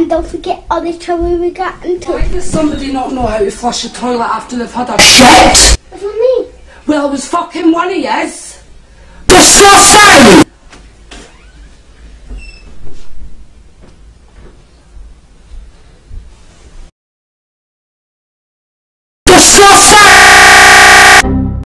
And don't forget all the trouble we got into. Why does somebody not know how to flush a toilet after they've had a shit? What do you mean? Well, it was fucking one of yous.